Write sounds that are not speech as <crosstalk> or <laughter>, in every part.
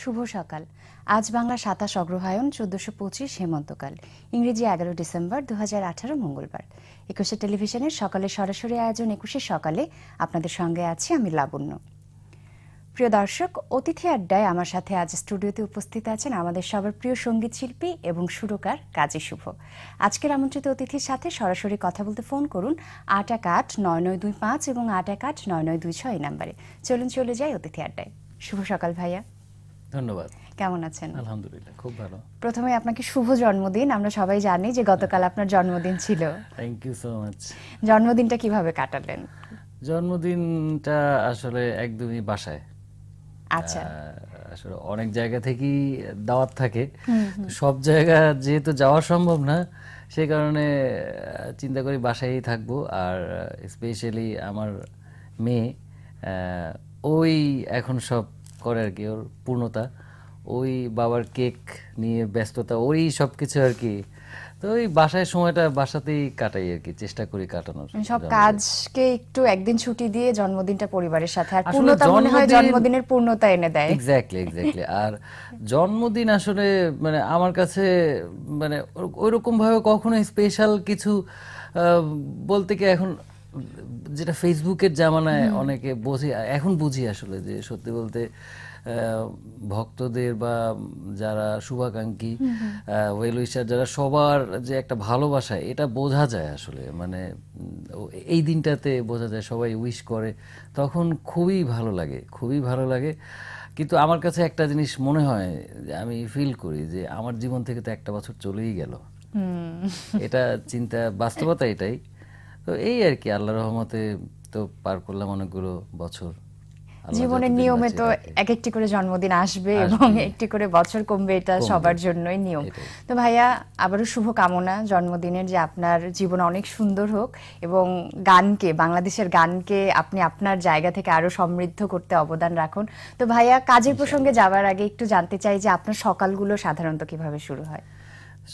শুভ সকাল। আজ বাংলা সাতাশ অগ্রহায়ণ, চোদ্দশো পঁচিশ হেমন্তকাল। ইংরেজি এগারো ডিসেম্বর দু হাজার আঠারো মঙ্গলবার। একুশে টেলিভিশনের সকালে সরাসরি আয়োজন একুশে সকালে। আপনাদের সঙ্গে আছি আমি লাবণ্য। প্রিয় দর্শক, অতিথি আড্ডায় আমার সাথে আজ স্টুডিওতে উপস্থিত আছেন আমাদের সবার প্রিয় সংগীত শিল্পী এবং সুরকার কাজী শুভ। আজকের আমন্ত্রিত অতিথির সাথে সরাসরি কথা বলতে ফোন করুন আট এক আট নয় নয় দুই পাঁচ এবং আট এক আট নয় নয় দুই ছয় নাম্বারে। চলুন চলে যাই অতিথি আড্ডায়। শুভ সকাল ভাইয়া। ধন্যবাদ। কেমন আছেন? আলহামদুলিল্লাহ খুব ভালো। প্রথমে আপনাকে শুভ জন্মদিন আমরা সবাই জানি যে গতকাল আপনার জন্মদিন ছিল। থ্যাংক ইউ সো মাচ জন্মদিনটা কীভাবে কাটালেন? জন্মদিনটা আসলে একদমই বাসায়। আচ্ছা। আসলে অনেক জায়গা থেকেই দাওয়াত থাকে। সব জায়গা যেহেতু যাওয়া সম্ভব না সেই কারণে চিন্তা করি বাসায়ই থাকব। আর স্পেশালি আমার মেয়ে ওই এখন সব করে আর কি ওর পূর্ণতা। ওই বাবার কেক নিয়ে ব্যস্ততা ওই সব কিছু আর কি। তো ওই বাসায় সময়টা বাসাতেই কাটাই আর কি চেষ্টা করি কাটানোর সব কাজকে একটু একদিন ছুটি দিয়ে জন্মদিনটা পরিবারের সাথে আর পূর্ণতা মনে হয় জন্মদিনের পূর্ণতা এনে দেয়। এক্স্যাক্টলি এক্স্যাক্টলি আর জন্মদিন আসলে মানে আমার কাছে মানে ওইরকম ভাবে কখনো স্পেশাল কিছু বলতে কি এখন যেটা ফেসবুকের জামানায় অনেকে বোঝে এখন বুঝি আসলে যে সত্যি বলতে ভক্তদের বা যারা শুভাকাঙ্ক্ষী ওয়েল উইশার যারা সবার যে একটা ভালোবাসা এটা বোঝা যায় আসলে। মানে এই দিনটাতে বোঝা যায় সবাই উইশ করে তখন খুবই ভালো লাগে খুবই ভালো লাগে। কিন্তু আমার কাছে একটা জিনিস মনে হয় যে আমি ফিল করি যে আমার জীবন থেকে তো একটা বছর চলেই গেল। এটা চিন্তা বাস্তবতা এটাই। তো এই আর কি আল্লাহ রহমতে তো পার করলাম অনেকগুলো বছর। জীবনের নিয়মে তো এক একটি করে জন্মদিন আসবে এবং একটি করে বছর কমবে এটা সবার জন্যই নিয়ম। তো ভাইয়া আবারও শুভ কামনা জন্মদিনের যে আপনার জীবন অনেক সুন্দর হোক এবং গানকে বাংলাদেশের গানকে আপনি আপনার জায়গা থেকে আরও সমৃদ্ধ করতে অবদান রাখুন। তো ভাইয়া কাজের প্রসঙ্গে যাওয়ার আগে একটু জানতে চাই যে আপনার সকালগুলো সাধারণত কীভাবে শুরু হয়?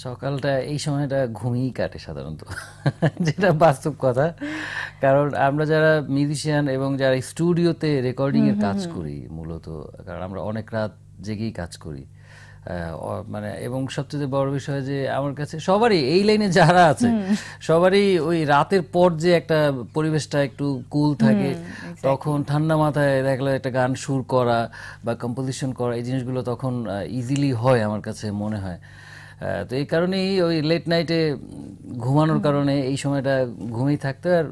সকালটা এই সময়টা ঘুমিয়েই কাটে সাধারণত। যেটা বাস্তব কথা। কারণ আমরা যারা মিউজিশিয়ান এবং যারা স্টুডিওতে রেকর্ডিং এর কাজ করি মূলত কারণ আমরা অনেক রাত জেগেই কাজ করি। মানে এবং সবচেয়ে বড় বিষয় যে আমার কাছে সবারই এই লাইনে যারা আছে সবারই ওই রাতের পর যে একটা পরিবেশটা একটু কুল থাকে তখন ঠান্ডা মাথায় দেখলে একটা গান সুর করা বা কম্পোজিশন করা এই জিনিসগুলো তখন ইজিলি হয় আমার কাছে মনে হয়। তো এই কারণেই ওই লেট নাইটে ঘুমানোর কারণে এই সময়টা ঘুমিয়ে থাকতে। আর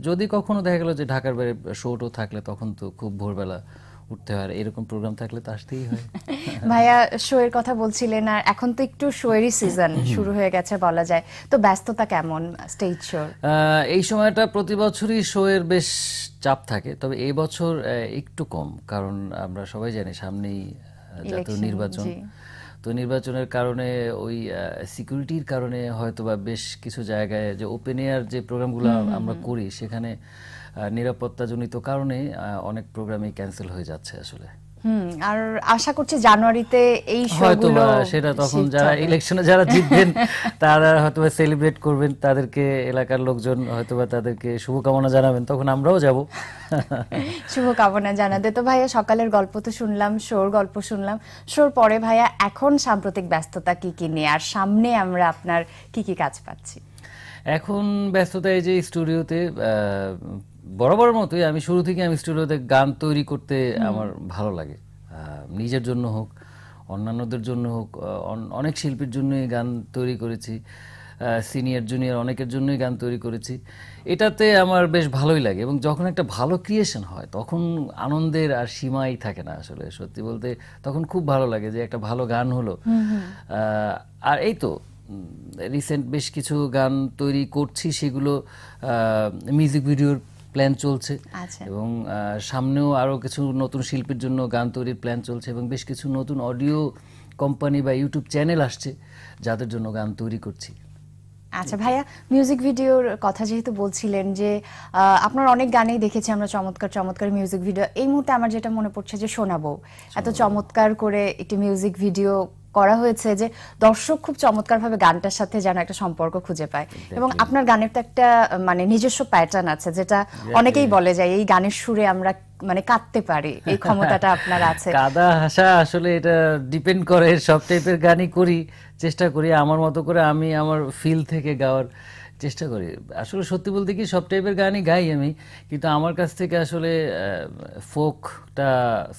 যদি কখনো দেখা গেল যে ঢাকার বাইরে শোটো থাকলে তখন তো খুব ভোরবেলা উঠতে হয়। এরকম প্রোগ্রাম থাকলে তো আসতেই হয়। <laughs> ভাইয়া শো এর কথা বলছিলেন আর এখন তো একটু শো এরই সিজন শুরু হয়ে গেছে বলা যায়। তো ব্যস্ততা কেমন স্টেজ আহ, এই সময়টা প্রতি বছরই শো এর বেশ চাপ থাকে। তবে এই বছর একটু কম। কারণ আমরা সবাই জানি সামনেই জাতীয় নির্বাচন। তো নির্বাচনের কারণে ওই সিকিউরিটির কারণে হয়তো বা বেশ কিছু জায়গায় যে ওপেন এয়ার যে প্রোগ্রামগুলো আমরা করি সেখানে নিরাপত্তাজনিত কারণে অনেক প্রোগ্রামই ক্যান্সেল হয়ে যাচ্ছে আসলে। হুম আর আশা করছি জানুয়ারিতে এই হয়তো সেটা তখন যারা। ইলেকশনে যারা জিতবেন তারা হয়তো সেলিব্রেট করবেন তাদেরকে এলাকার লোকজন হয়তো তাদেরকে শুভকামনা জানাবেন তখন আমরাও যাব। শুভকামনা জানাতে। তো ভাইয়া সকালের গল্প তো শুনলাম শোর গল্প শুনলাম। শোর পরে ভাইয়া এখন সাম্প্রতিক ব্যস্ততা কি কি নিয়ে আর সামনে আমরা আপনার কি কি কাজ পাচ্ছি? এখন ব্যস্ততা এই যে স্টুডিওতে বরাবর মতোই আমি শুরু থেকে আমি স্টুডিওতে গান তৈরি করতে আমার ভালো লাগে। নিজের জন্য হোক অন্যান্যদের জন্য হোক অন- অনেক শিল্পীর জন্যই গান তৈরি করেছি সিনিয়র জুনিয়র অনেকের জন্যই গান তৈরি করেছি। এটাতে আমার বেশ ভালোই লাগে এবং যখন একটা ভালো ক্রিয়েশন হয় তখন আনন্দের আর সীমাই থাকে না আসলে সত্যি বলতে তখন খুব ভালো লাগে যে একটা ভালো গান হলো। আর এই তো রিসেন্ট বেশ কিছু গান তৈরি করছি সেগুলো মিউজিক ভিডিওর প্ল্যান চলছে। আচ্ছা। এবং সামনেও আরও কিছু নতুন শিল্পীর জন্য গান তৈরির প্ল্যান চলছে এবং বেশ কিছু নতুন অডিও কোম্পানি বা ইউটিউব চ্যানেল আসছে যাদের জন্য গান তৈরি করছি। আচ্ছা ভাইয়া মিউজিক ভিডিওর কথা যেহেতু বলছিলেন যে আপনার অনেক গানেই দেখেছি আমরা চমৎকার চমৎকার মিউজিক ভিডিও এই মুহূর্তে আমার যেটা মনে পড়ছে যে শোনাবো। এত চমৎকার করে একটি মিউজিক ভিডিও করা হয়েছে যে দর্শক খুব চমৎকারভাবে গানটার সাথে যেন একটা সম্পর্ক খুঁজে পায়। এবং আপনার গানের তো একটা মানে নিজস্ব প্যাটার্ন আছে যেটা অনেকেই বলে যায় এই গানের সুরে আমরা মানে কাঁদতে পারি এই ক্ষমতাটা <laughs> আপনার আছে। কাদা হাসা আসলে এটা ডিপেন্ড করে সব টাইপের গানই করি চেষ্টা করি আমার মতো করে আমি আমার ফিল থেকে গাওয়ার চেষ্টা করি। আসলে সত্যি বলতে কি সব টাইপের গানই গাই আমি কিন্তু আমার কাছ থেকে আসলে ফোকটা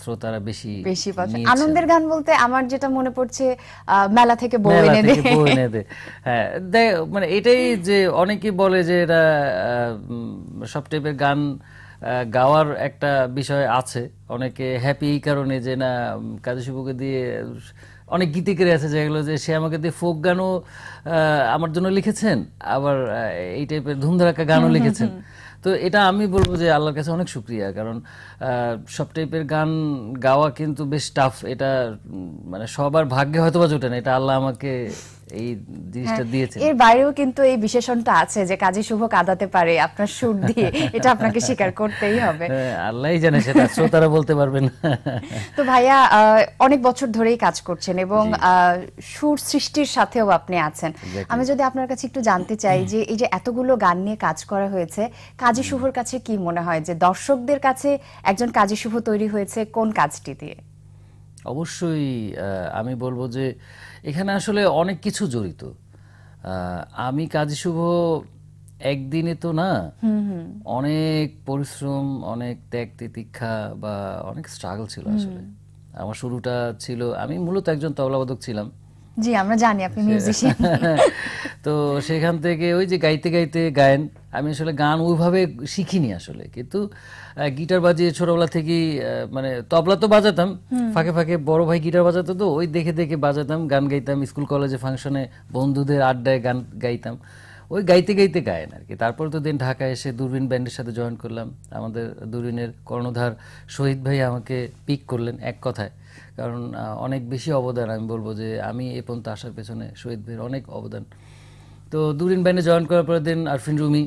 শ্রোতারা বেশি বেশি পছন্দ। আনন্দের গান বলতে আমার যেটা মনে পড়ছে মেলা থেকে মেলা এনে দে। বউ এনে দে। হ্যাঁ দেখ, মানে এটাই যে অনেকেই বলে যে এটা আহ, সব টাইপের গান গাওয়ার একটা বিষয় আছে। অনেকে হ্যাপি এই কারণে যে না কাজী শিবুকে দিয়ে অনেক গীতিকারী আছে যেগুলো যে সে আমাকে দিয়ে ফোক গানও আমার জন্য লিখেছেন আবার এই টাইপের ধুমধারাক্কা গানও লিখেছেন। তো এটা আমি বলব যে আল্লাহর কাছে অনেক শুক্রিয়া কারণ আহ, সব টাইপের গান গাওয়া কিন্তু বেশ টাফ এটা মানে সবার ভাগ্যে হয়তো বা জোটে না এটা আল্লাহ আমাকে এই জিনিসটা দিয়েছে এর বাইরেও কিন্তু এই বিশেষণটা আছে যে কাজী শুভ কাঁদাতে পারে আপনার সুর দিয়ে। <laughs> এটা আপনাকে স্বীকার করতেই হবে। হ্যাঁ, আল্লাহই জানে সেটা শ্রোতারা বলতে পারবেন। <laughs> তো ভাইয়া অনেক বছর ধরেই কাজ করছেন এবং সুর সৃষ্টির সাথেও আপনি আছেন। আমি যদি আপনার কাছে একটু জানতে চাই যে এই যে এতগুলো গান নিয়ে কাজ করা হয়েছে কাজী শুভর কাছে কি মনে হয়? যে দর্শকদের কাছে একজন কাজী শুভ তৈরি হয়েছে কোন কাজটি দিয়ে? অবশ্যই আমি বলব যে এখানে আসলে অনেক কিছু জড়িত। আহ, আমি কাজী শুভ একদিনে তো না অনেক পরিশ্রম অনেক ত্যাগ তিতিক্ষা বা অনেক স্ট্রাগল ছিল আসলে। আমার শুরুটা ছিল আমি মূলত একজন তবলাবাদক ছিলাম। জি আমরা জানি আপনি মিউজিশিয়ান <laughs> তো সেখান থেকে ওই যে গাইতে গাইতে গায়েন আমি আসলে গান ওইভাবে শিখিনি আসলে। কিন্তু গিটার বাজিয়ে ছোটবেলা থেকেই মানে তবলা তো বাজাতাম ফাঁকে ফাঁকে বড় ভাই গিটার বাজাতো তো ওই দেখে দেখে বাজাতাম গান গাইতাম স্কুল কলেজে ফাংশনে বন্ধুদের আড্ডায় গান গাইতাম। ওই গাইতে গাইতে গায়েন আর কি। তারপর তো দিন ঢাকায় এসে দূরবীন ব্যান্ডের সাথে জয়েন করলাম। আমাদের দূরবীনের কর্ণধার শহীদ ভাই আমাকে পিক করলেন এক কথায়। কারণ অনেক বেশি অবদান আমি বলব যে আমি এ পর্যন্ত আসার পেছনে শহীদ ভাইয়ের অনেক অবদান। তো দূরবীন ব্যান্ডে জয়েন করার পরের দিন আরফিন রুমি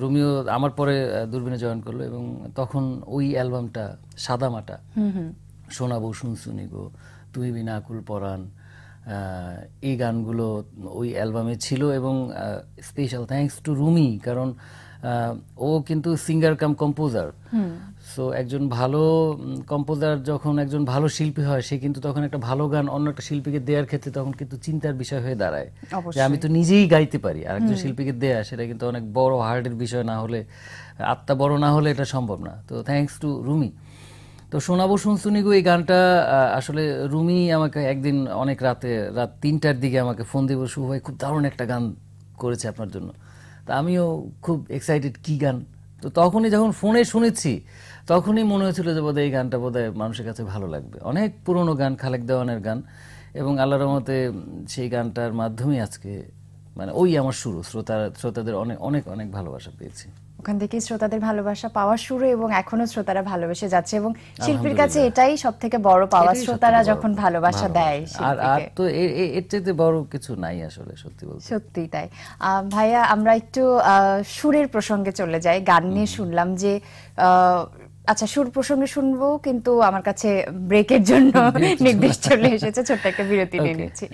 রুমিও আমার পরে দূরবীনে জয়েন করল এবং তখন ওই অ্যালবামটা সাদামাটা শোনাবো শুনশুনি গো তুই বিনা আকুল পরাণ এই গানগুলো ওই অ্যালবামে ছিল এবং স্পেশাল থ্যাঙ্কস টু রুমি কারণ ও কিন্তু সিঙ্গার কাম কম্পোজার সো একজন ভালো কম্পোজার যখন একজন ভালো শিল্পী হয় সে কিন্তু তখন একটা ভালো গান অন্য একটা শিল্পীকে দেওয়ার ক্ষেত্রে তখন কিন্তু চিন্তার বিষয় হয়ে দাঁড়ায়। যে আমি তো নিজেই গাইতে পারি আর একজন শিল্পীকে দেয়া সেটা কিন্তু অনেক বড় হার্ডের বিষয় না হলে আত্মা বড় না হলে এটা সম্ভব না। তো থ্যাঙ্কস টু রুমি। তো শোনাবো শুনশুনি গো এই গানটা। আসলে রুমি আমাকে একদিন অনেক রাতে রাত তিনটার দিকে আমাকে ফোন দিব। শুভ ভাই খুব দারুণ একটা গান করেছে আপনার জন্য। তা আমিও খুব এক্সাইটেড কি গান? তো তখনই যখন ফোনে শুনেছি, তখনই মনে হয়েছিল যে বোধহয় এই গানটা বোধহয় মানুষের কাছে ভালো লাগবে। অনেক পুরনো গান, খালেক দেওয়ানের গান, এবং আল্লাহ রহমতে সেই গানটার মাধ্যমেই আজকে মানে ওই আমার শুরু শ্রোতা শ্রোতাদের অনেক অনেক অনেক ভালোবাসা পেয়েছি। ওখান থেকেই শ্রোতাদের ভালোবাসা পাওয়া শুরু এবং এখনও শ্রোতারা ভালোবেসে যাচ্ছে এবং শিল্পীর কাছে এটাই সব থেকে বড় পাওয়া শ্রোতারা যখন ভালোবাসা দেয় আর আর তো এর চাইতে বড় কিছু নাই আসলে সত্যি বলতে। সত্যি তাই। ভাইয়া আমরা একটু সুরের প্রসঙ্গে চলে যাই। গান নিয়ে শুনলাম যে আহ, আচ্ছা সুর প্রসঙ্গে শুনব কিন্তু আমার কাছে ব্রেকের জন্য <laughs> নির্দেশ চলে এসেছে ছোট্ট একটা বিরতি নিয়ে নিচ্ছি।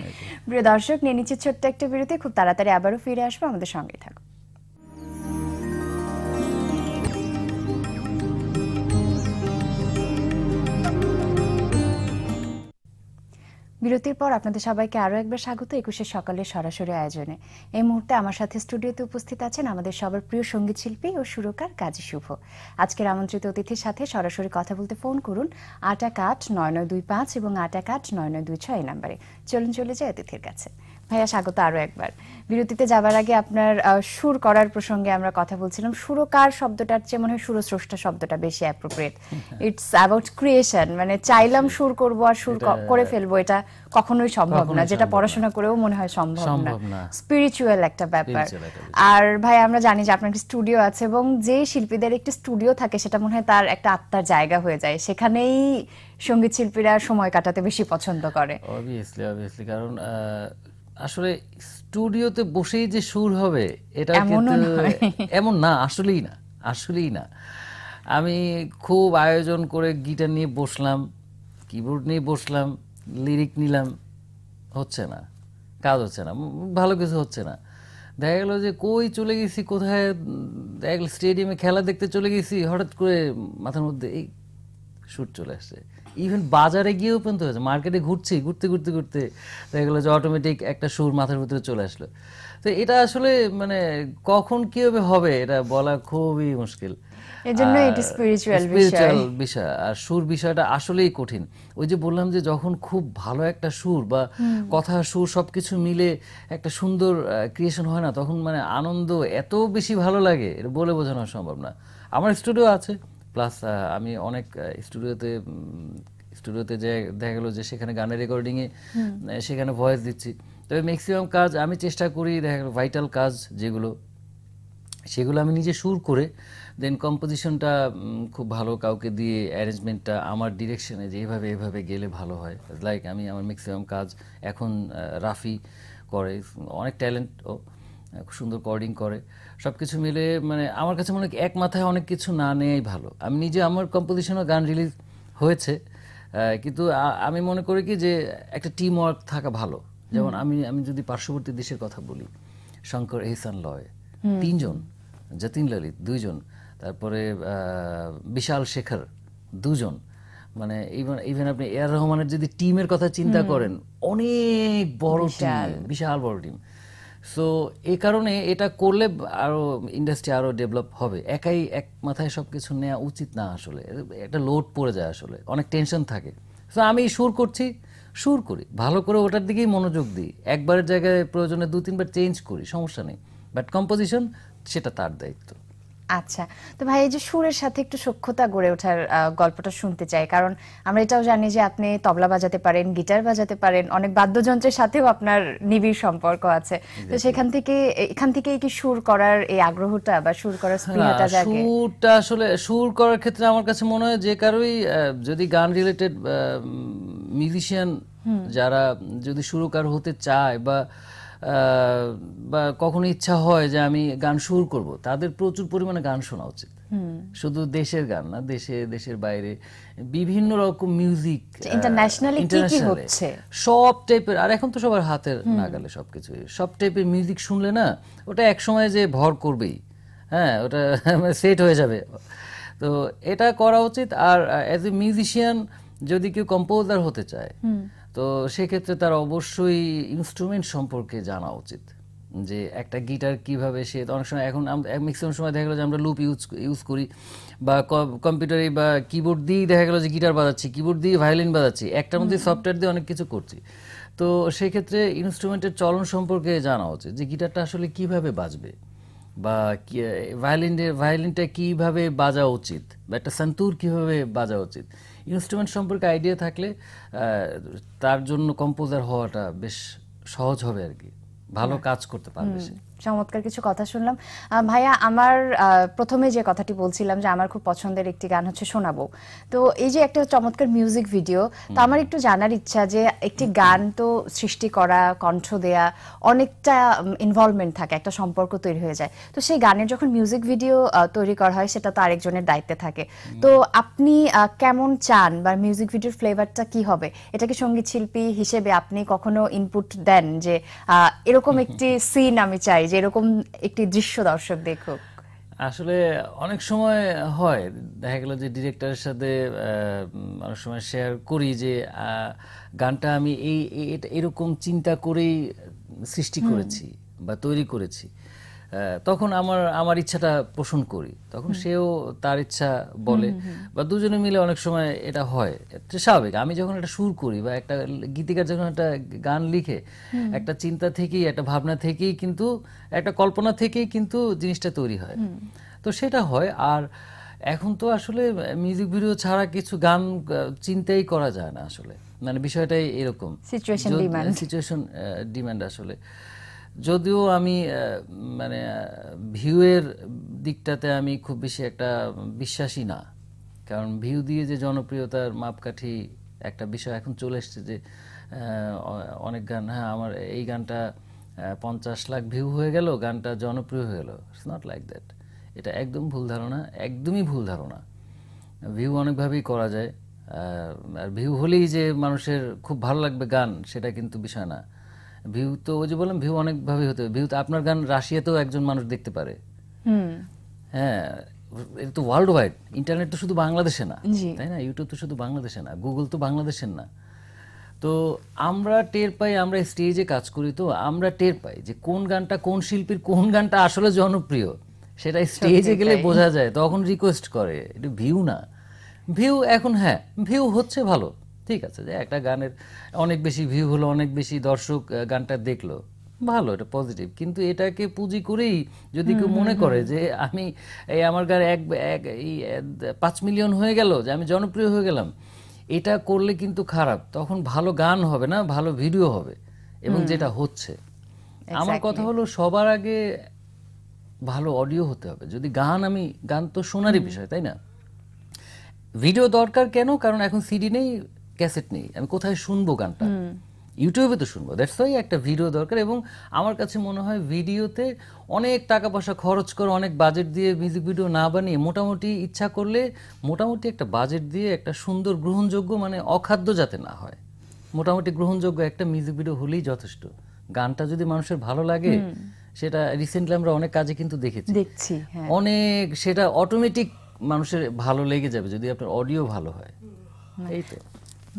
প্রিয় দর্শক নিয়ে নিচ্ছি ছোট্ট একটা বিরতি। খুব তাড়াতাড়ি আবারও ফিরে আসব আমাদের সঙ্গেই থাকুন। বিরতির পর আপনাদের সবাইকে আরও একবার স্বাগত একুশে সকালে সরাসরি আয়োজনে। এই মুহূর্তে আমার সাথে স্টুডিওতে উপস্থিত আছেন আমাদের সবার প্রিয় সংগীত শিল্পী ও সুরকার কাজী শুভ। আজকের আমন্ত্রিত অতিথির সাথে সরাসরি কথা বলতে ফোন করুন আট এক আট নয় নয় দুই পাঁচ এবং আট এক আট নয় নয় দুই ছয় নাম্বারে। চলুন চলে যায় অতিথির কাছে। ভাইয়া স্বাগত আরও একবার। বিরতিতে যাবার আগে আপনার সুর করার প্রসঙ্গে আমরা কথা বলছিলাম। সুরকার শব্দটার চেয়ে মনে হয় সুরস্রষ্টা শব্দটা বেশি অ্যাপ্রোপ্রিয়েট ইটস অ্যাবাউট ক্রিয়েশন মানে চাইলাম সুর করব আর সুর করে ফেলব এটা কখনোই সম্ভব না। যেটা পড়াশোনা করেও মনে হয় সম্ভব না। স্পিরিচুয়াল একটা ব্যাপার। আর ভাই আমরা জানি যে আপনার একটা স্টুডিও আছে এবং যে শিল্পীদের একটি স্টুডিও থাকে সেটা মনে হয় তার একটা আত্মার জায়গা হয়ে যায়। সেখানেই সংগীত শিল্পীরা সময় কাটাতে বেশি পছন্দ করে। অবভিয়াসলি অবভিয়াসলি কারণ আসলে স্টুডিওতে বসেই যে সুর হবে এটা কিন্তু এমন না আসলেই না আসলেই না। আমি খুব আয়োজন করে গিটার নিয়ে বসলাম কিবোর্ড নিয়ে বসলাম লিরিক নিলাম হচ্ছে না কাজ হচ্ছে না ভালো কিছু হচ্ছে না। দেখা গেল যে কই চলে গেছি কোথায় দেখা গেল স্টেডিয়ামে খেলা দেখতে চলে গেছি হঠাৎ করে মাথার মধ্যে এই সুর চলে আসছে। ইভেন বাজারে গিয়েও পর্যন্ত হয়েছে। মার্কেটে ঘুরছি ঘুরতে ঘুরতে ঘুরতে দেখা গেলো যে অটোমেটিক একটা সুর মাথার ভিতরে চলে আসলো। তো এটা আসলে মানে কখন কীভাবে হবে এটা বলা খুবই মুশকিল। এজন্য আর এটি spiritual spiritual বিষয়। বিষয়। আর সুর বিষয়টা আসলেই কঠিন। ওই যে বললাম যে যখন খুব ভালো একটা সুর বা কথা সুর সবকিছু মিলে একটা সুন্দর ক্রিয়েশন হয় না তখন মানে আনন্দ এত বেশি ভালো লাগে এটা বলে বোঝানো সম্ভব না। আমার স্টুডিও আছে। প্লাস আমি অনেক স্টুডিওতে স্টুডিওতে যে দেখা গেলো যে সেখানে গানের রেকর্ডিংয়ে সেখানে ভয়েস দিচ্ছি। তবে ম্যাক্সিমাম কাজ আমি চেষ্টা করি দেখা গেলো ভাইটাল কাজ যেগুলো সেগুলো আমি নিজে সুর করে দেন কম্পোজিশনটা খুব ভালো কাউকে দিয়ে অ্যারেঞ্জমেন্টটা আমার ডিরেকশনে যে এইভাবে এভাবে গেলে ভালো হয়। লাইক আমি আমার ম্যাক্সিমাম কাজ এখন রাফি করে অনেক ট্যালেন্ট ও সুন্দর কর্ডিং করে। সব কিছু মিলে মানে আমার কাছে মনে হয় এক মাথায় অনেক কিছু না নেওয়াই ভালো। আমি নিজে আমার কম্পোজিশনও গান রিলিজ হয়েছে কিন্তু আমি মনে করি কি যে একটা টিম ওয়ার্ক থাকা ভালো। যেমন আমি আমি যদি পার্শ্ববর্তী দেশের কথা বলি শঙ্কর এহসান লয় তিনজন যতীন ললিত দুইজন তারপরে বিশাল শেখর দুজন। মানে ইভেন ইভেন আপনি এ আর রহমানের যদি টিমের কথা চিন্তা করেন অনেক বড় টিম বিশাল। বড় টিম সো এই কারণে এটা করলে আরও ইন্ডাস্ট্রি আরও ডেভেলপ হবে। একাই এক মাথায় সব কিছু নেওয়া উচিত না আসলে। একটা লোড পড়ে যায় আসলে। অনেক টেনশন থাকে। সো আমি সুর করছি, সুর করি। ভালো করে ওটার দিকেই মনোযোগ দিই। একবারের জায়গায় প্রয়োজনে দু তিনবার চেঞ্জ করি, সমস্যা নেই। বাট কম্পোজিশন সেটা তার দায়িত্ব। আচ্ছা তো ভাই এই যে সুরের সাথে একটু সখ্যতা গড়ে ওঠার গল্পটা শুনতে চাই। কারণ আমরা এটাও জানি যে আপনি তবলা বাজাতে পারেন গিটার বাজাতে পারেন অনেক বাদ্যযন্ত্রের সাথেও আপনার নিবিড় সম্পর্ক আছে। তো সেখান থেকে এখান থেকেই কি সুর করার এই আগ্রহটা বা সুর করার স্পৃহাটা জাগে? সুরটা আসলে সুর করার ক্ষেত্রে আমার কাছে মনে হয় যে কারোই যদি গান রিলেটেড মিউজিশিয়ান যারা যদি সুরকার হতে চায় বা বা কখনো ইচ্ছা হয় যে আমি গান সুর করব তাদের প্রচুর পরিমাণে গান শোনা উচিত। শুধু দেশের গান না দেশে দেশের বাইরে বিভিন্ন রকম মিউজিক internationally কি কি হচ্ছে? সব টাইপের আর এখন তো সবার হাতের নাগালে সবকিছু সব টাইপের মিউজিক শুনলে না ওটা এক সময় যে ভর করবেই। হ্যাঁ ওটা <laughs> সেট হয়ে যাবে। তো এটা করা উচিত আর অ্যাজ এ মিউজিশিয়ান যদি কেউ কম্পোজার হতে চায় তো সেক্ষেত্রে তার অবশ্যই ইনস্ট্রুমেন্ট সম্পর্কে জানা উচিত যে একটা গিটার কীভাবে সে অনেক সময় এখন ম্যাক্সিমাম সময় দেখা গেলো যে আমরা লুপ ইউজ ইউজ করি বা কম্পিউটারে বা কিবোর্ড দিয়েই দেখা গেলো যে গিটার বাজাচ্ছি কিবোর্ড দিয়ে ভায়োলিন বাজাচ্ছি একটার মধ্যে সফটওয়্যার দিয়ে অনেক কিছু করছি। তো সেক্ষেত্রে ইনস্ট্রুমেন্টের চলন সম্পর্কে জানা উচিত যে গিটারটা আসলে কীভাবে বাজবে বা ভায়োলিনের ভায়োলিনটা কীভাবে বাজা উচিত বা একটা সন্তুর কীভাবে বাজা উচিত। ইনস্ট্রুমেন্ট সম্পর্কে আইডিয়া থাকলে তার জন্য কম্পোজার হওয়াটা বেশ সহজ হবে আর কি। ভালো কাজ করতে পারবে সে। চমৎকার কিছু কথা শুনলাম। ভাইয়া আমার প্রথমে যে কথাটি বলছিলাম যে আমার খুব পছন্দের একটি গান হচ্ছে শোনাবো। তো এই যে একটা চমৎকার মিউজিক ভিডিও তো আমার একটু জানার ইচ্ছা যে একটি গান তো সৃষ্টি করা কণ্ঠ দেয়া অনেকটা ইনভলভমেন্ট থাকে একটা সম্পর্ক তৈরি হয়ে যায়। তো সেই গানের যখন মিউজিক ভিডিও তৈরি করা হয় সেটা তো আরেকজনের দায়িত্বে থাকে। তো আপনি কেমন চান বা মিউজিক ভিডিওর ফ্লেভারটা কি হবে? এটাকে সংগীত শিল্পী হিসেবে আপনি কখনো ইনপুট দেন যে আহ, এরকম একটি সিন আমি চাই যে এরকম একটি দৃশ্য দর্শক দেখুক। আসলে অনেক সময় হয় দেখা গেল যে ডিরেক্টরের সাথে আহ, অনেক সময় শেয়ার করি যে আহ, গানটা আমি এই এরকম চিন্তা করেই সৃষ্টি করেছি বা তৈরি করেছি। তখন আমার আমার ইচ্ছাটা পোষণ করি। তখন সেও তার ইচ্ছা বলে। বা দুজনে মিলে অনেক সময় এটা হয়। স্বাভাবিক। আমি যখন একটা সুর করি বা একটা গীতিকার যখন একটা গান লিখে একটা চিন্তা থেকেই একটা ভাবনা থেকেই কিন্তু একটা কল্পনা থেকেই কিন্তু জিনিসটা তৈরি হয়। তো সেটা হয়। আর এখন তো আসলে মিউজিক ভিডিও ছাড়া কিছু গান চিন্তাই করা যায় না আসলে। মানে বিষয়টাই এরকম. সিচুয়েশন ডিমান্ড আসলে। যদিও আমি মানে ভিউয়ের দিকটাতে আমি খুব বেশি একটা বিশ্বাসী না। কারণ ভিউ দিয়ে যে জনপ্রিয়তার মাপকাঠি একটা বিষয় এখন চলে এসছে যে অনেক গান হ্যাঁ আমার এই গানটা পঞ্চাশ লাখ ভিউ হয়ে গেল, গানটা জনপ্রিয় হয়ে গেল। ইটস নট লাইক দ্যাট এটা একদম ভুল ধারণা, একদমই ভুল ধারণা। ভিউ অনেকভাবেই করা যায়। আর ভিউ হলেই যে মানুষের খুব ভালো লাগবে গান, সেটা কিন্তু বিষয় না। ভিউ তো ওই যে বললাম ভিউ অনেকভাবে হতে ভিউ তো আপনার গান রাশিয়াতেও একজন মানুষ দেখতে পারে। হ্যাঁ এটা তো ওয়ার্ল্ড ওয়াইড ইন্টারনেট তো শুধু বাংলাদেশে না। তাই না? ইউটিউব তো শুধু বাংলাদেশে না গুগল তো বাংলাদেশের না। তো আমরা টের পাই আমরা স্টেজে কাজ করি তো আমরা টের পাই যে কোন গানটা কোন শিল্পীর কোন গানটা আসলে জনপ্রিয়? সেটা স্টেজে গেলে বোঝা যায় তখন রিকোয়েস্ট করে। এটা ভিউ না। ভিউ এখন হ্যাঁ ভিউ হচ্ছে ভালো। ঠিক আছে যে একটা গানের অনেক বেশি ভিউ হলো অনেক বেশি দর্শক গানটা দেখল। ভালো এটা পজিটিভ কিন্তু এটাকে পুঁজি করেই যদি কেউ মনে করে যে আমি এই আমার গান এক পাঁচ মিলিয়ন হয়ে গেল যে আমি জনপ্রিয় হয়ে গেলাম এটা করলে কিন্তু খারাপ। তখন ভালো গান হবে না ভালো ভিডিও হবে এবং যেটা হচ্ছে। আমার কথা হলো সবার আগে ভালো অডিও হতে হবে। যদি গান আমি গান তো শোনারই বিষয় তাই না? ভিডিও দরকার কেন? কারণ এখন সিডি নেই ক্যাসেট নেই আমি কোথায় শুনব গানটা? ইউটিউবে তো শুনব দ্যাটস ওয়াই একটা ভিডিও দরকার এবং আমার কাছে মনে হয় ভিডিওতে অনেক টাকা পয়সা খরচ করে অনেক বাজেট দিয়ে মিউজিক ভিডিও না বানিয়ে মোটামুটি ইচ্ছা করলে মোটামুটি একটা বাজেট দিয়ে একটা সুন্দর গ্রহণযোগ্য মানে অখাদ্য যাতে না হয়। মোটামুটি গ্রহণযোগ্য একটা মিউজিক ভিডিও হলেই যথেষ্ট। গানটা যদি মানুষের ভালো লাগে সেটা রিসেন্টলি আমরা অনেক কাজে কিন্তু দেখেছি। দেখছি হ্যাঁ। অনেক সেটা অটোমেটিক মানুষের ভালো লেগে যাবে যদি আপনার অডিও ভালো হয়। এই তো।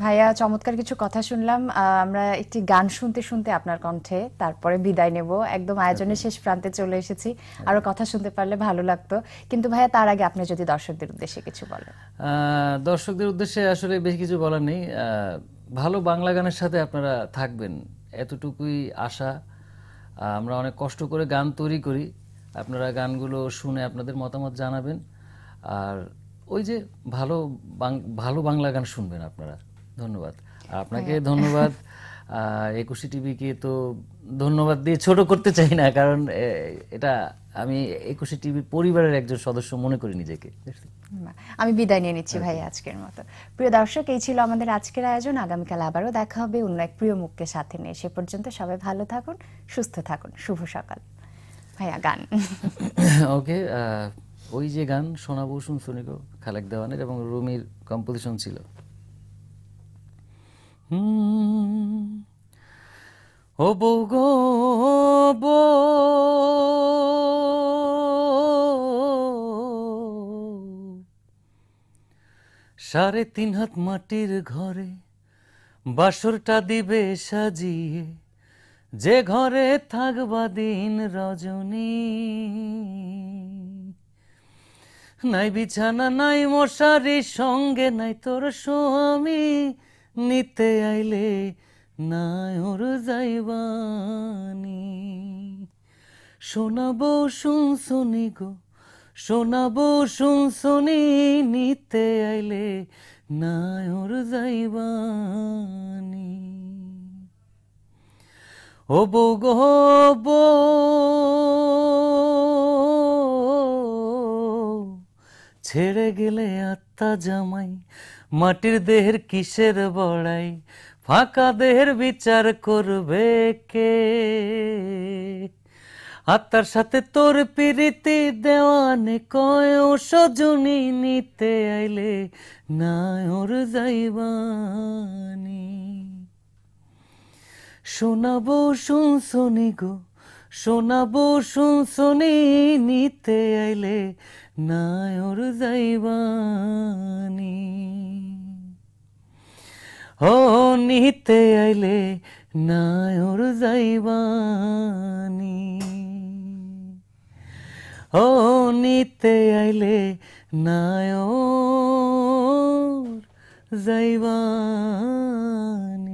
ভাইয়া চমৎকার কিছু কথা শুনলাম। আমরা একটি গান শুনতে শুনতে আপনার কণ্ঠে তারপরে বিদায় নেব। একদম আয়োজনের শেষ প্রান্তে চলে এসেছি। আরও কথা শুনতে পারলে ভালো লাগতো। কিন্তু ভাইয়া তার আগে আপনি যদি দর্শকদের উদ্দেশ্যে কিছু বলেন। দর্শকদের উদ্দেশ্যে আসলে বেশি কিছু বলার নেই। ভালো বাংলা গানের সাথে আপনারা থাকবেন। এতটুকুই আশা। আমরা অনেক কষ্ট করে গান তৈরি করি। আপনারা গানগুলো শুনে আপনাদের মতামত জানাবেন। আর ওই যে ভালো ভালো বাংলা গান শুনবেন আপনারা। ধন্যবাদ। আর আপনাকে ধন্যবাদ। একুশে টিভিকে তো ধন্যবাদ দিয়ে ছোট করতে চাই না কারণ এটা আমি একুশে টিভির পরিবারের একজন সদস্য মনে করি নিজেকে। আমি বিদায় নিয়ে নিচ্ছি ভাই আজকের মতো। প্রিয় দর্শক এই ছিল আমাদের আজকের আয়োজন। আগামীকাল আবারও দেখা হবে অন্য এক প্রিয় মুখকে সাথে নিয়ে। সে পর্যন্ত সবাই ভালো থাকুন সুস্থ থাকুন। শুভ সকাল। ভাইয়া গান। <coughs> ওকে ওই যে গান শোনাবো শুনশুনিকো খালেক দেওয়ানের এবং রুমির কম্পোজিশন ছিল। ও বউ গো সাড়ে তিন হাত মাটির ঘরে বাসরটা দিবে সাজিয়ে, যে ঘরে থাকবা দিন রজনী। নাই বিছানা, নাই মশারি, সঙ্গে নাই তোর স্বামী। নিতে আইলে নাই ওর যাইবানি। শোনাবো শুনশুনি গো, শোনাবো শুনশুনি নিতে আইলে নাই ওর যাইবানি। ও বউ গো ছেড়ে গেলে আত্মা জামাই, মাটির দেহের কিসের বড়াই, ফাঁকা দেহের বিচার করবে কে? আত্মার সাথে তোর পিরিতি দেওয়ানে কয় সজনী নিতে আইলে না ওর যাইবানি। শোনাবো শুনশুনি গো শোনাবো, শুনশুনি নিতে আইলে নাই ওর যাইবানি। ও নিতে আইলে নাই ওর যাইবানি। ও নিতে আইলে নাই ওর যাইবানি।